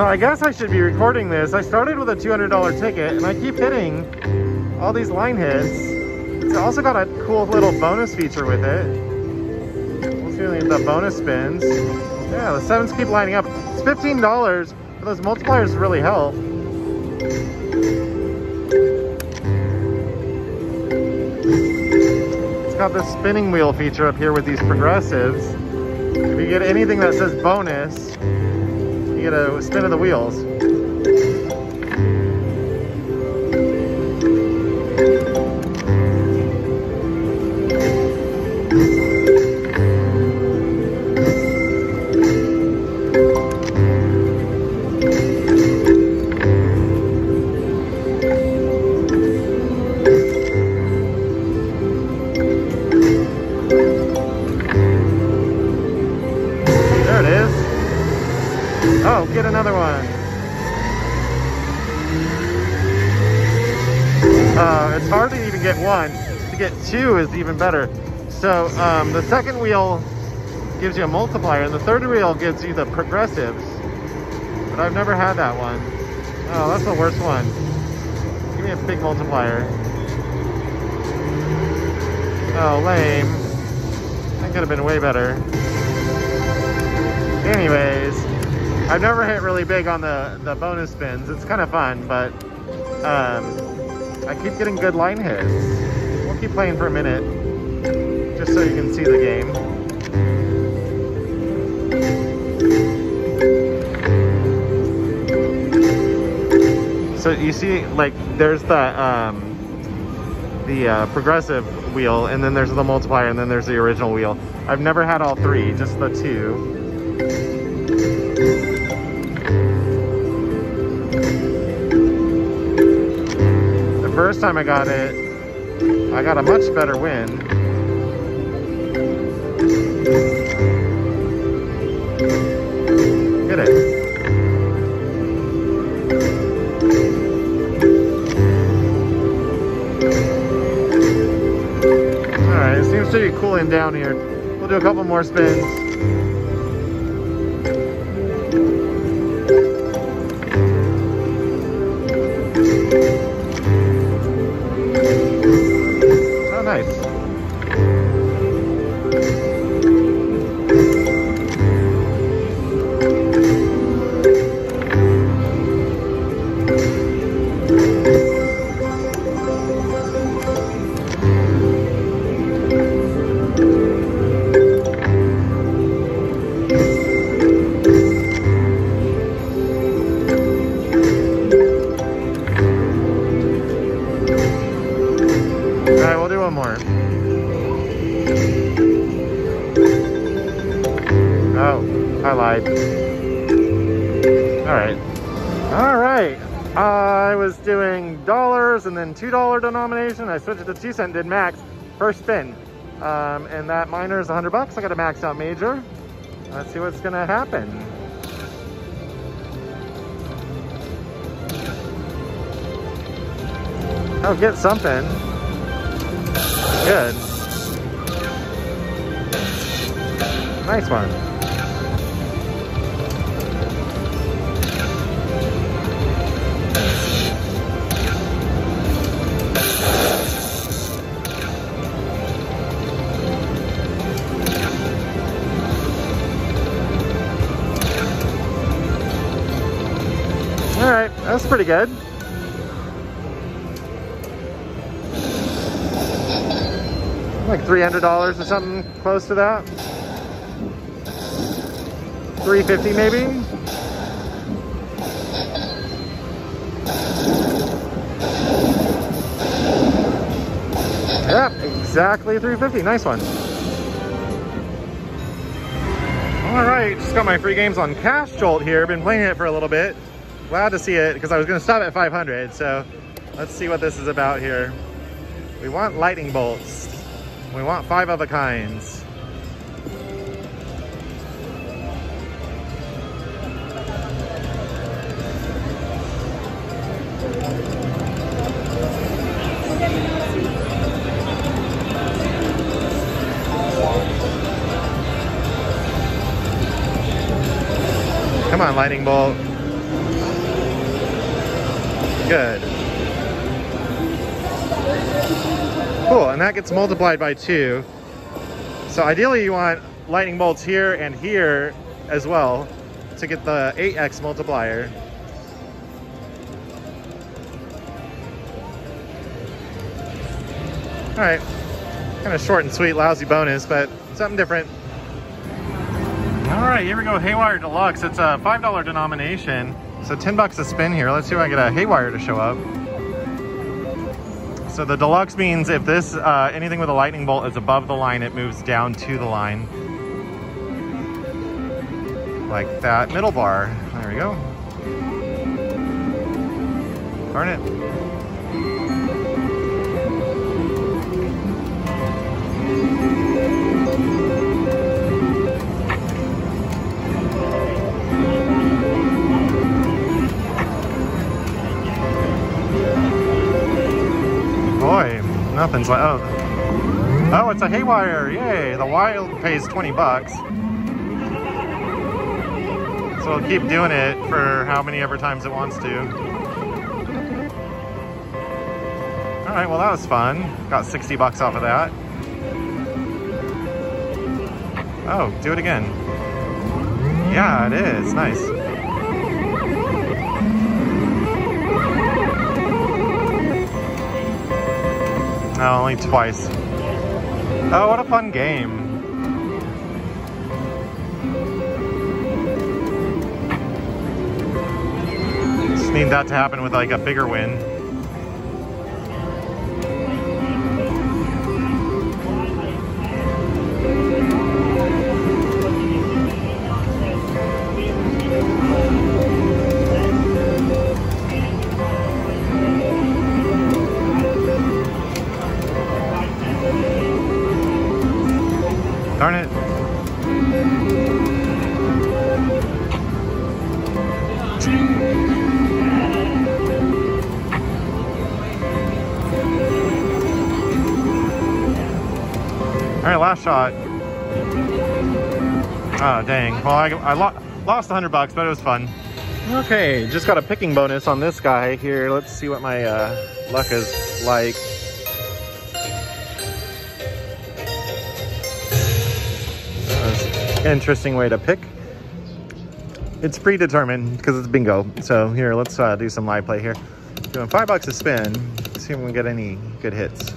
So I guess I should be recording this. I started with a $200 ticket and I keep hitting all these line hits. It's also got a cool little bonus feature with it. We'll see the bonus spins. Yeah, the sevens keep lining up. It's $15, but those multipliers really help. It's got the spinning wheel feature up here with these progressives. If you get anything that says bonus, you get a spin of the wheels. Two is even better. So um, the second wheel gives you a multiplier, and the third wheel gives you the progressives. But I've never had that one. Oh, that's the worst one. Give me a big multiplier. Oh, lame. That could have been way better. Anyways, I've never hit really big on the, the bonus spins. It's kind of fun, but um, I keep getting good line hits. Keep playing for a minute, just so you can see the game. So you see, like, there's the um, the uh, progressive wheel, and then there's the multiplier, and then there's the original wheel. I've never had all three, just the two. The first time I got it, I got a much better win. Get it. Alright, it seems to be cooling down here. We'll do a couple more spins. Switched to 2 cent, did max. First spin. Um, and that minor is 100 bucks. I got a max out major. Let's see what's gonna happen. Oh, get something. Good. Nice one. That's pretty good. Like $300 or something close to that. 350 maybe. Yep, exactly 350. Nice one. All right, just got my free games on Cash Jolt here. Been playing it for a little bit. Glad to see it because I was going to stop at 500. So let's see what this is about here. We want lightning bolts. We want five of a kinds. Come on, lightning bolt. Good. Cool, and that gets multiplied by two. So ideally you want lightning bolts here and here as well to get the 8x multiplier. All right, kind of short and sweet, lousy bonus, but something different. All right, here we go, Haywire Deluxe. It's a $5 denomination, so 10 bucks a spin here. Let's see if I get a Haywire to show up. So the Deluxe means if this, uh, anything with a lightning bolt is above the line, it moves down to the line. Like that middle bar. There we go. Darn it. Nothing's like, oh. Oh, it's a haywire, yay. The wild pays 20 bucks. So it'll keep doing it for how many ever times it wants to. All right, well that was fun. Got 60 bucks off of that. Oh, do it again. Yeah, it is, nice. No, only twice. Oh, what a fun game. Just need that to happen with like a bigger win. Darn it. All right, last shot. Oh, dang. Well, I, I lo lost 100 bucks, but it was fun. Okay, just got a picking bonus on this guy here. Let's see what my uh, luck is like. Interesting way to pick. It's predetermined because it's bingo. So here, let's uh, do some live play here. Doing five bucks a spin. See if we can get any good hits.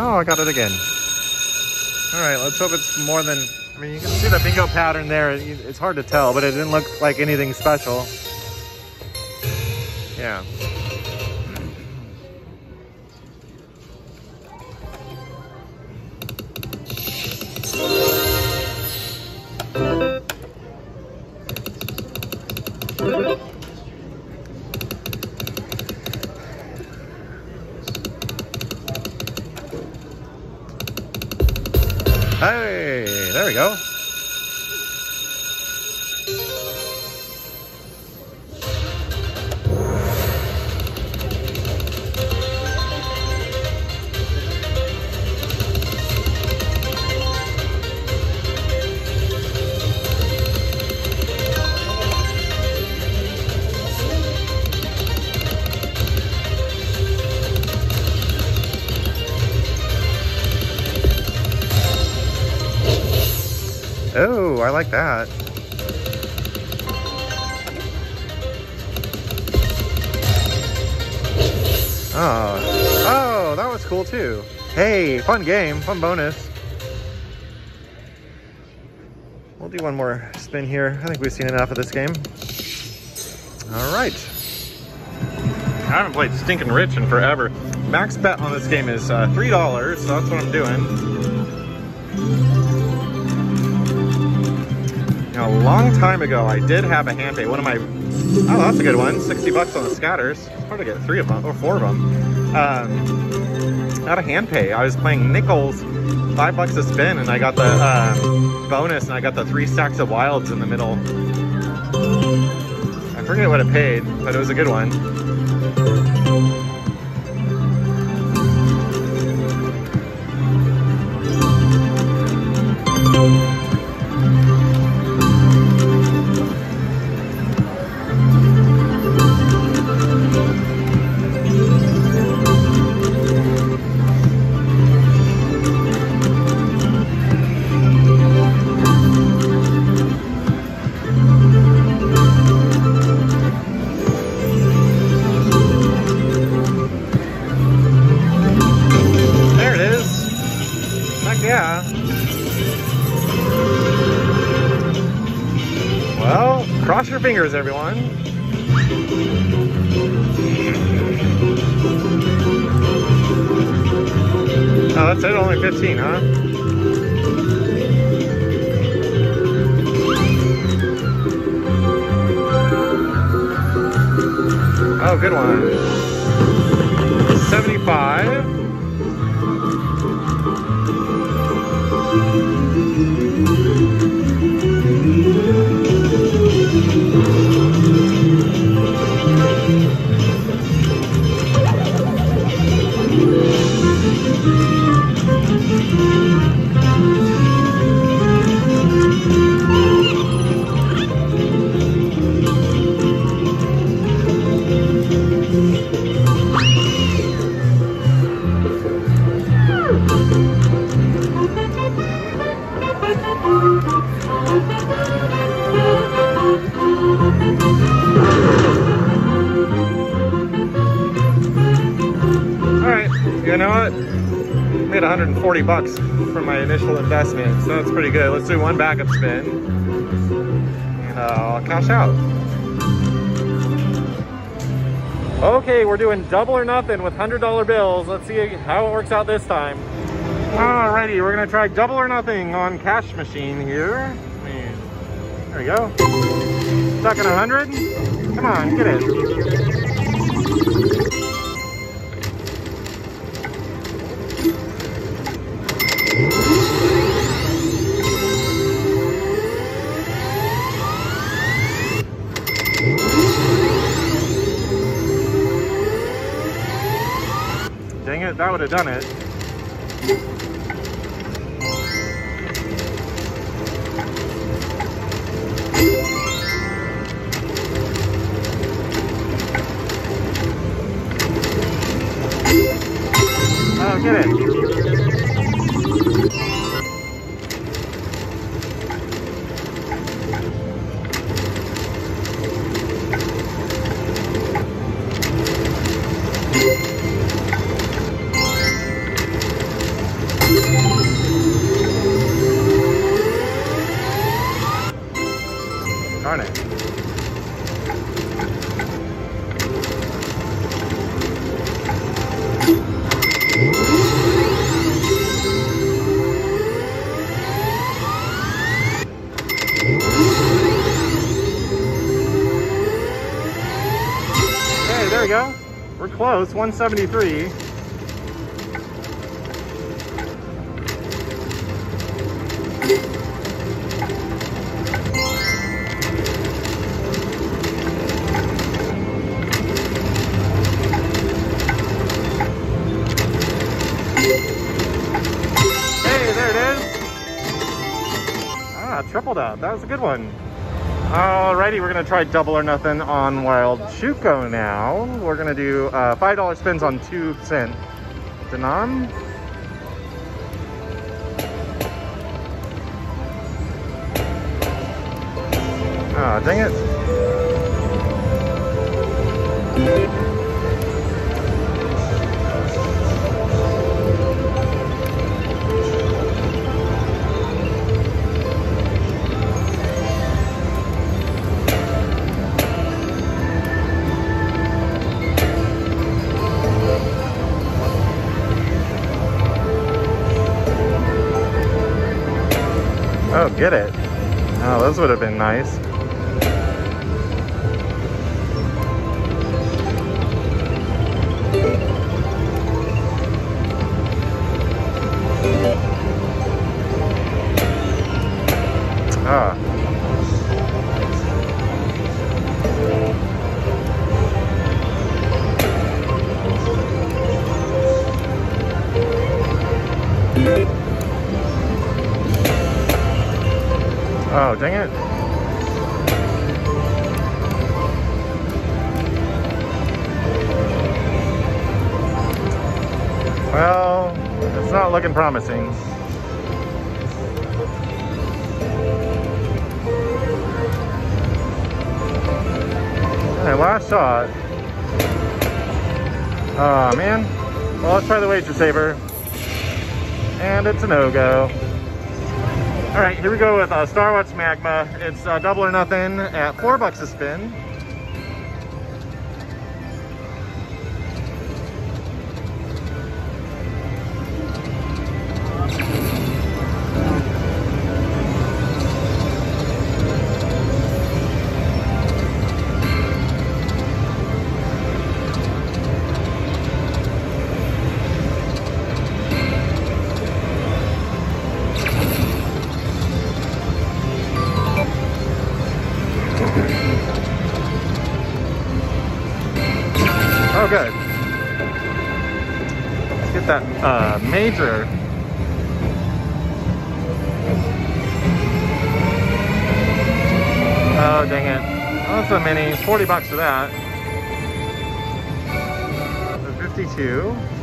Oh, I got it again. All right, let's hope it's more than, I mean, you can see the bingo pattern there. It's hard to tell, but it didn't look like anything special. Yeah. Like that. Oh, oh, that was cool too. Hey, fun game, fun bonus. We'll do one more spin here. I think we've seen enough of this game. All right. I haven't played Stinking Rich in forever. Max bet on this game is uh, $3, so that's what I'm doing. Now, a long time ago, I did have a hand pay. One of my, oh, that's a good one. 60 bucks on the scatters. It's hard to get three of them, or four of them. Um, not a hand pay. I was playing nickels, five bucks a spin, and I got the uh, bonus, and I got the three stacks of wilds in the middle. I forget what it paid, but it was a good one. Good one. 40 bucks for my initial investment, so that's pretty good. Let's do one backup spin, and I'll cash out. Okay, we're doing double or nothing with $100 bills. Let's see how it works out this time. Alrighty, we're gonna try double or nothing on cash machine here. There we go. Stuck in 100? Come on, get it. That would have done it. Close, 173. Hey, there it is. Ah, tripled up. That was a good one. Alrighty, we're gonna try double or nothing on Wild Chuco now. We're gonna do uh, $5 spins on two cent. Denom. Ah, dang it. Get it. Oh, those would have been nice. Well, it's not looking promising. Alright, last shot. Oh man. Well, let's try the wager saver. And it's a no-go. All right, here we go with uh, Starwatch Magma. It's uh, double or nothing at four bucks a spin. That uh, major. Oh, dang it. That's a mini. 40 bucks for that. The 52.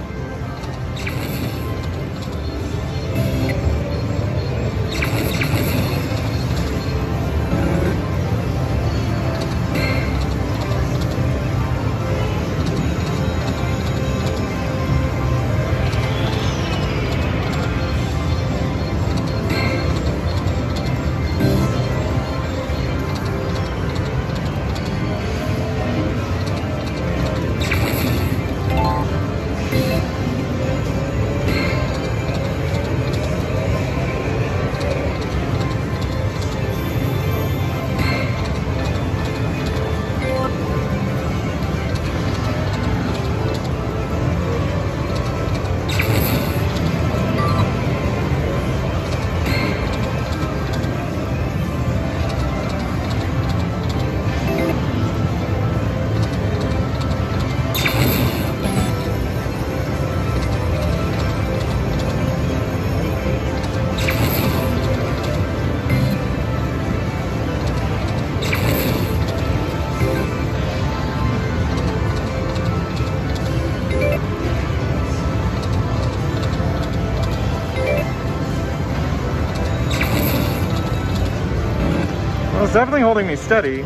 Definitely holding me steady.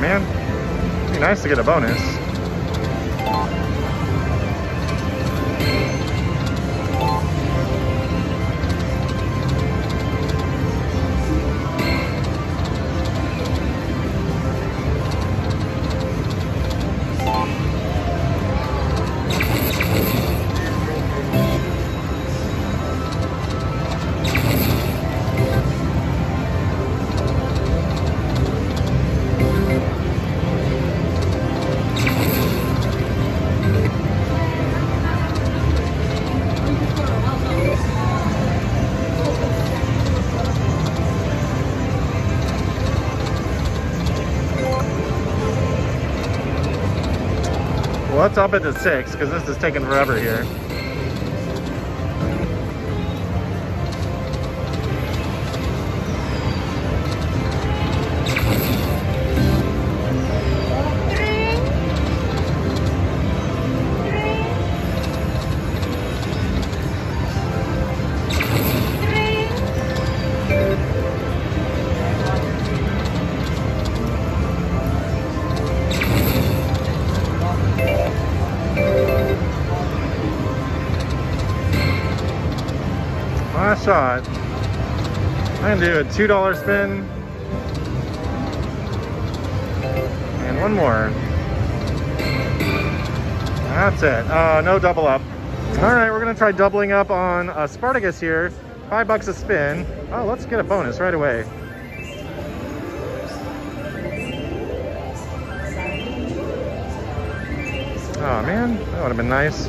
Man, It'd be nice to get a bonus. Let's up it to six because this is taking forever here. Shot. I'm gonna do a $2 spin. And one more. That's it. Uh, no double up. All right, we're gonna try doubling up on uh, Spartacus here. Five bucks a spin. Oh, let's get a bonus right away. Oh man, that would have been nice.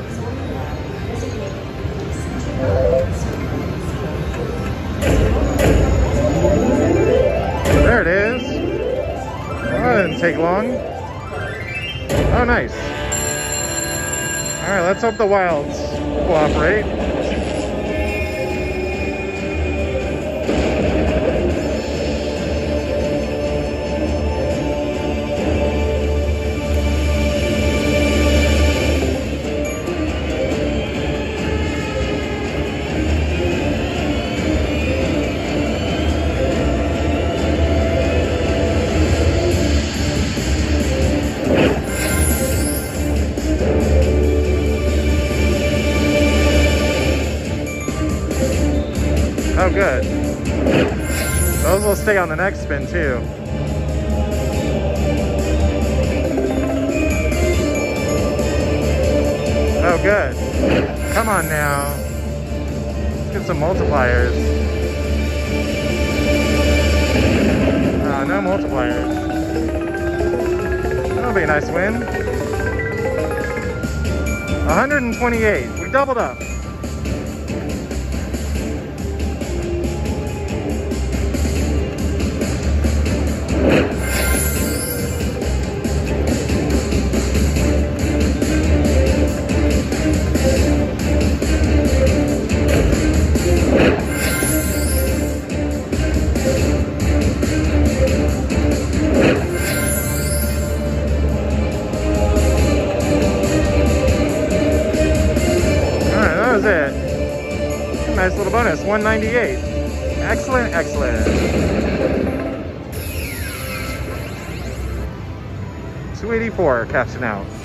Take long. Oh, nice. All right, let's hope the wilds cooperate. Oh, good. Those will stay on the next spin, too. Oh, good. Come on now. Let's get some multipliers. Ah, no multipliers. That'll be a nice win. 128. We doubled up. 198. Excellent, excellent. 284 cashing out.